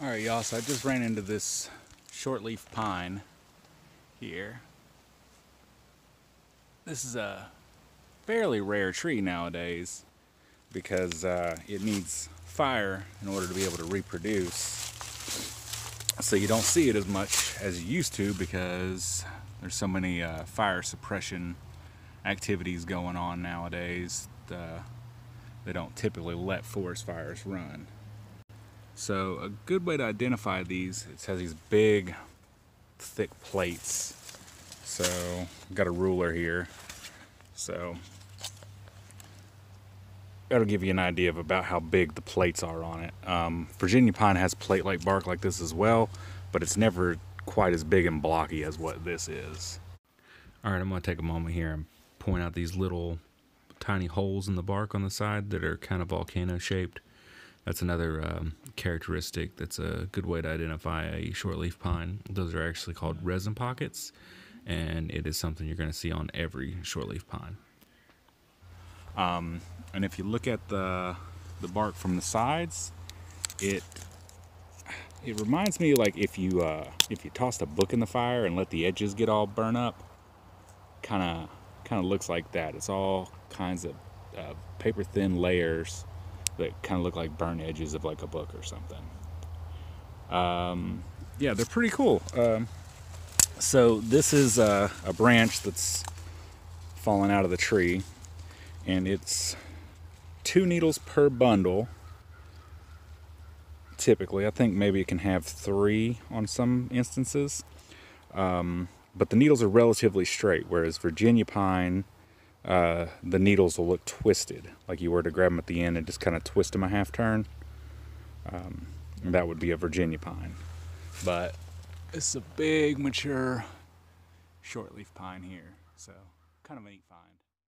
All right, y'all, so I just ran into this shortleaf pine here. This is a fairly rare tree nowadays because uh, it needs fire in order to be able to reproduce. So you don't see it as much as you used to because there's so many uh, fire suppression activities going on nowadays. Uh, they don't typically let forest fires run. So a good way to identify these, it has these big, thick plates. So I've got a ruler here. So that'll give you an idea of about how big the plates are on it. Um, Virginia pine has plate-like bark like this as well, but it's never quite as big and blocky as what this is. All right, I'm gonna take a moment here and point out these little tiny holes in the bark on the side that are kind of volcano shaped. That's another um, characteristic that's a good way to identify a shortleaf pine. Those are actually called resin pockets, and it is something you're going to see on every shortleaf pine. Um, and if you look at the the bark from the sides, it it reminds me like if you uh, if you tossed a book in the fire and let the edges get all burn up, kind of kind of looks like that. It's all kinds of uh, paper thin layers that kind of look like burnt edges of like a book or something. Um, yeah, they're pretty cool. Um, so this is a, a branch that's fallen out of the tree, and it's two needles per bundle. Typically, I think maybe it can have three on some instances. Um, but the needles are relatively straight, whereas Virginia pine, uh, the needles will look twisted, like you were to grab them at the end and just kind of twist them a half turn. Um, that would be a Virginia pine. But it's a big, mature, shortleaf pine here, so kind of a neat find.